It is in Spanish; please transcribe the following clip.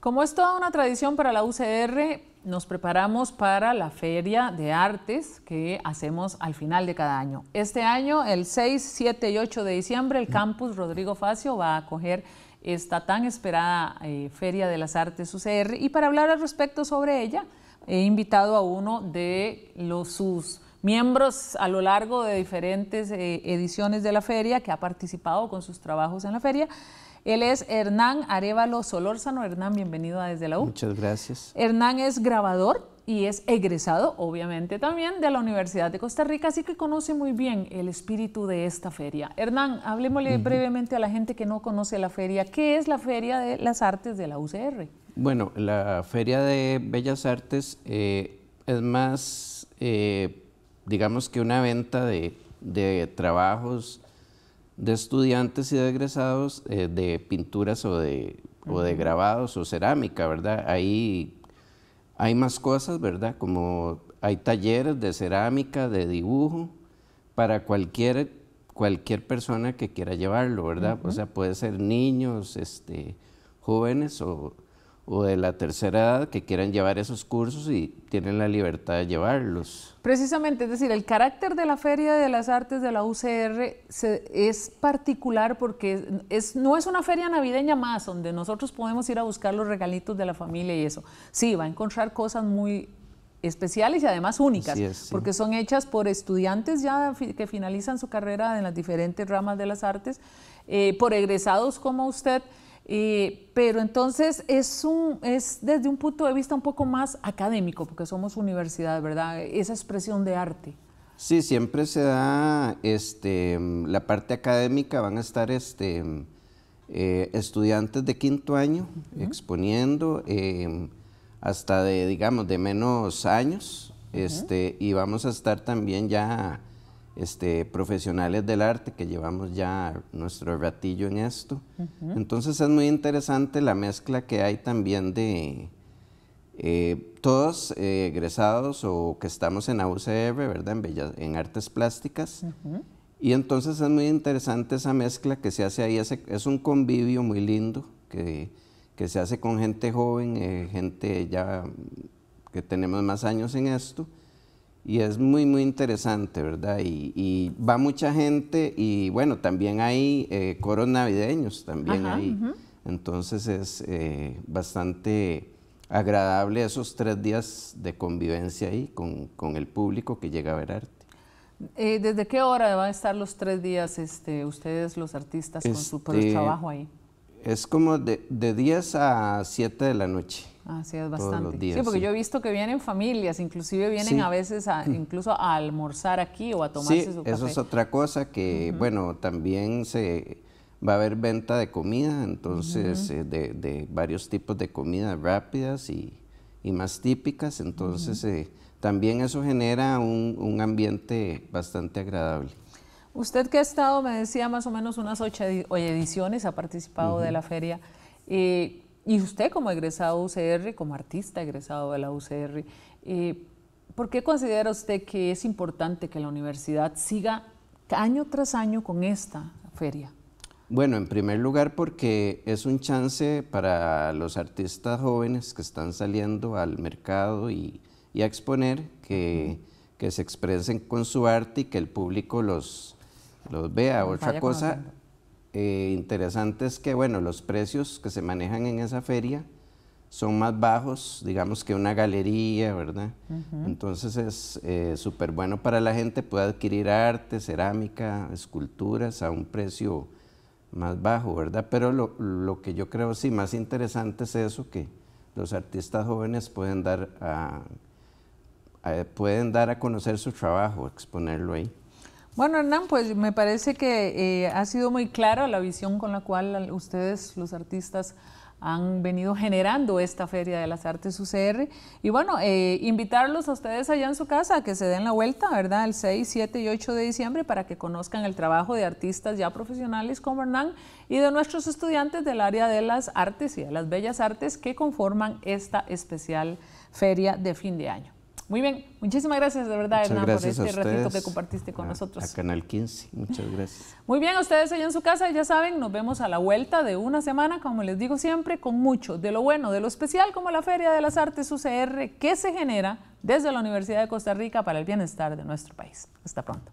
Como es toda una tradición para la UCR, nos preparamos para la Feria de Artes que hacemos al final de cada año. Este año, el 6, 7 y 8 de diciembre, el campus Rodrigo Facio va a acoger esta tan esperada eh, Feria de las Artes UCR y para hablar al respecto sobre ella, he invitado a uno de los sus miembros a lo largo de diferentes eh, ediciones de la feria que ha participado con sus trabajos en la feria él es Hernán Arevalo Solórzano. Hernán, bienvenido a Desde la U. Muchas gracias. Hernán es grabador y es egresado, obviamente, también de la Universidad de Costa Rica, así que conoce muy bien el espíritu de esta feria. Hernán, hablemosle brevemente a la gente que no conoce la feria. ¿Qué es la Feria de las Artes de la UCR? Bueno, la Feria de Bellas Artes eh, es más, eh, digamos que una venta de, de trabajos de estudiantes y de egresados eh, de pinturas o de, o de grabados o cerámica, ¿verdad? Ahí hay más cosas, ¿verdad? Como hay talleres de cerámica, de dibujo, para cualquier, cualquier persona que quiera llevarlo, ¿verdad? O sea, puede ser niños, este, jóvenes o o de la tercera edad que quieran llevar esos cursos y tienen la libertad de llevarlos. Precisamente, es decir, el carácter de la Feria de las Artes de la UCR es particular porque es, no es una feria navideña más donde nosotros podemos ir a buscar los regalitos de la familia y eso. Sí, va a encontrar cosas muy especiales y además únicas, porque son hechas por estudiantes ya que finalizan su carrera en las diferentes ramas de las artes, eh, por egresados como usted, pero entonces es, un, es desde un punto de vista un poco más académico, porque somos universidad, ¿verdad? Esa expresión de arte. Sí, siempre se da este, la parte académica, van a estar este, eh, estudiantes de quinto año exponiendo em, hasta de, digamos, de menos años, este, y vamos a estar también ya este, profesionales del arte que llevamos ya nuestro ratillo en esto. Entonces es muy interesante la mezcla que hay también de eh, todos eh, egresados o que estamos en AUCR, ¿verdad? En, en artes plásticas. Y entonces es muy interesante esa mezcla que se hace ahí. Es, un convivio muy lindo que, que, se hace con gente joven, eh, gente ya que tenemos más años en esto y es muy, muy interesante, ¿verdad? Y, va mucha gente y bueno, también hay eh, coros navideños, también hay. Entonces es eh, bastante agradable esos tres días de convivencia ahí con, el público que llega a ver arte. Eh, ¿Desde qué hora van a estar los tres días este, ustedes, los artistas, con su este, trabajo ahí? Es como de, de 10 a 7 de la noche. Ah, sí, es bastante. sí, porque yo he visto que vienen familias, inclusive vienen a veces a, incluso a almorzar aquí o a tomarse su café. Eso es otra cosa que, bueno, también se va a haber venta de comida, entonces, eh, de, varios tipos de comidas rápidas y, más típicas, entonces eh, también eso genera un, ambiente bastante agradable. Usted que ha estado, me decía, más o menos unas ocho ediciones, ha participado de la feria. Eh, y usted como egresado UCR, como artista egresado de la UCR, eh, ¿por qué considera usted que es importante que la universidad siga año tras año con esta feria? Bueno, en primer lugar porque es un chance para los artistas jóvenes que están saliendo al mercado y, a exponer, que, que, se expresen con su arte y que el público los, los vea. Otra cosa, eh, interesante es que, bueno, los precios que se manejan en esa feria son más bajos, digamos, que una galería, ¿verdad? Entonces es eh, súper bueno para la gente, puede adquirir arte, cerámica, esculturas a un precio más bajo, ¿verdad? Pero lo, que yo creo sí más interesante es eso, que los artistas jóvenes pueden dar a pueden dar a conocer su trabajo, exponerlo ahí. Bueno, Hernán, pues me parece que eh, ha sido muy clara la visión con la cual ustedes, los artistas, han venido generando esta Feria de las Artes UCR. Y bueno, eh, invitarlos a ustedes allá en su casa a que se den la vuelta, ¿verdad? El 6, 7 y 8 de diciembre para que conozcan el trabajo de artistas ya profesionales como Hernán y de nuestros estudiantes del área de las artes y de las bellas artes que conforman esta especial feria de fin de año. Muy bien, muchísimas gracias de verdad, Hernán, por este ratito que compartiste con nosotros. A Canal 15, muchas gracias. Muy bien, ustedes allá en su casa ya saben, nos vemos a la vuelta de una semana, como les digo siempre, con mucho de lo bueno, de lo especial, como la Feria de las Artes UCR, que se genera desde la Universidad de Costa Rica para el bienestar de nuestro país. Hasta pronto.